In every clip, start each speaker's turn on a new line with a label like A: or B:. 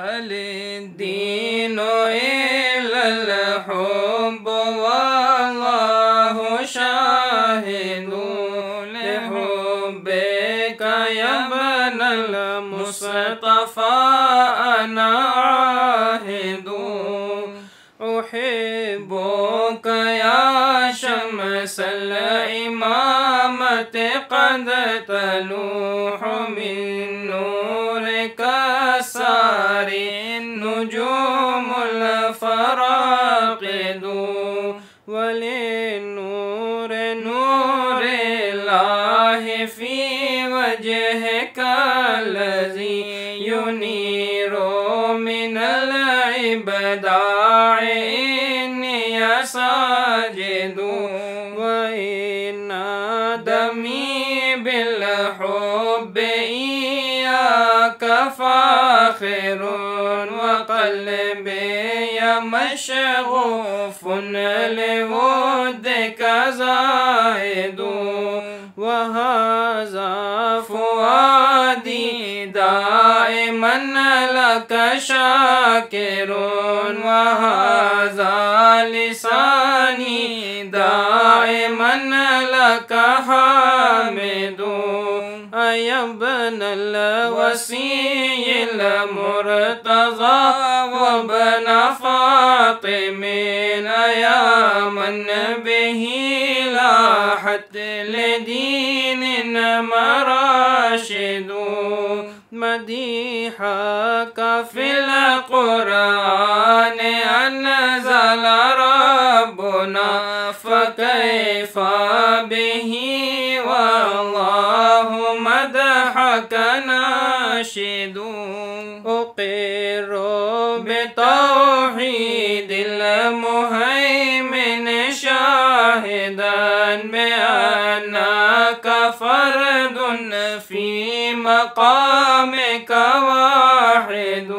A: هل الدين إلا الحب والله شاهد لحبك يا ابن المصطفى أنا عاهد أحبك يا شمس الإمامة قد تلوح من الفراقد وللنور نور الله في وجهك الذي ينير من الإبداع فاخر وقلبي مشغوف لودك زاهد وهذا فؤادي دائما لك شاكر وهذا لساني دائما لك حامد أيا ابن الوسي المرتضى وابن فاطم يا من به لاحت لدين مراشد مديحك في القرآن أنزل ربنا فكيف به ناشد أقر بتوحيد المهيمن شاهدا بأنك فرد في مقامك واحد.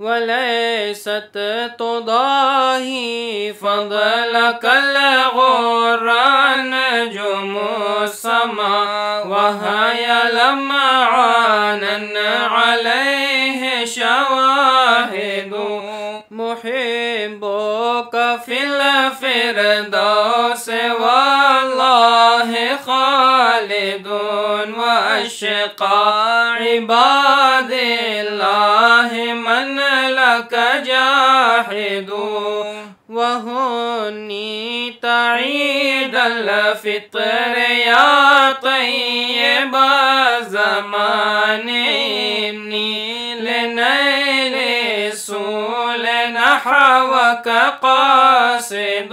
A: وليست تضاهي فضلك الغر نجم السماء وهي لمعانا عليه شواهد. محبك في الفردوس والله خالد وأشقى. عباد الله من لك جاحد. وهني تعيد الفطر يا طيب الزمان. نحوك قاصد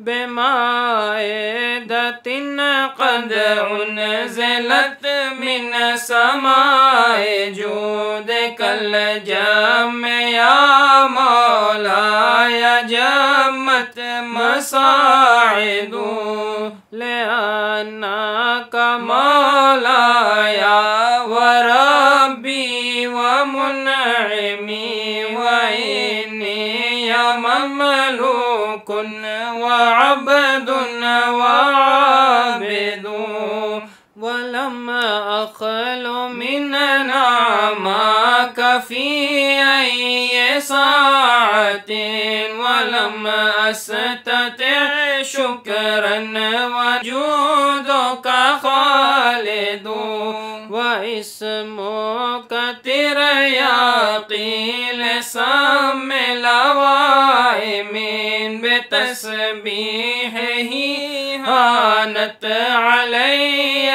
A: بمائدة قد أنزلت من سماء جودك الجم يا مولاي جمت مساعد لأنك مولاي وربي ومنعمي مملوك وعبد وعابد. ولما أخل من نعماك في أي ساعة. ولما أستطع شكرا وجودك خالد واسمك ترياقي لسم لوائم بتسبيحه هانت علي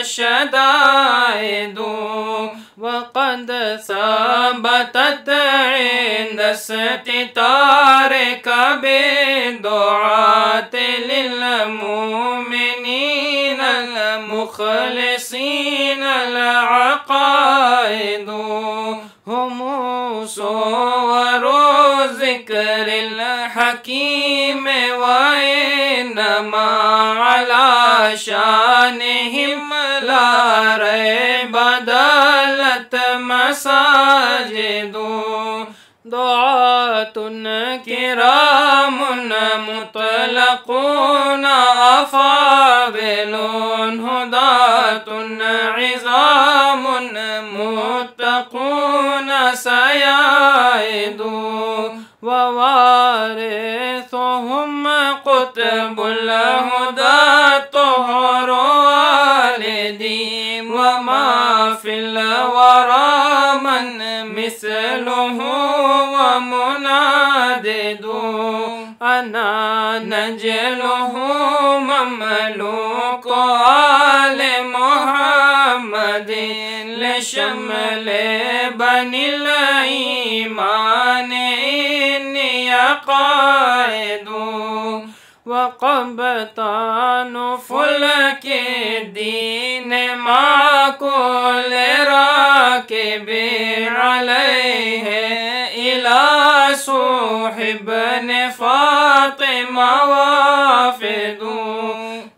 A: الشدائد وقد ثبتت عند استتارك بالدعاة للمؤمنين المخلصين العقائد هم صور ذكر الحكيم وإنما على شانهم لا ريب مساجد. دعاة كرام مطلقون أفاضل هداة عظام متقون سيائد. ووارثهم قطب الله مثله ومنادد أنا نجله مملوك آل محمد لشمل بني الإيمان إني قائد وقبطان فلك الدين مع كل راكب عليه إلى صاحب فاطمة وافد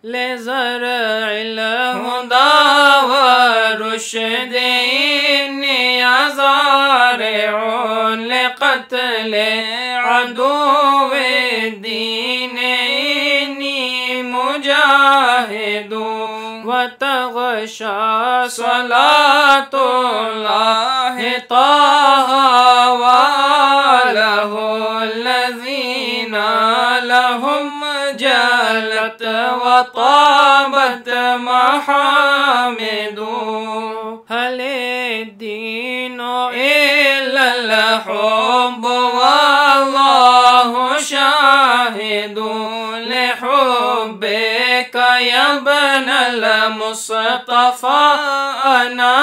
A: لزرع الهدى والرشد إني زارع لقتل عدو الدين. مجاهد وتغشى صلاة الله طه وله الذين لهم جلت وطابت محامد. هل الدين إلا الحب؟ المصطفى أنا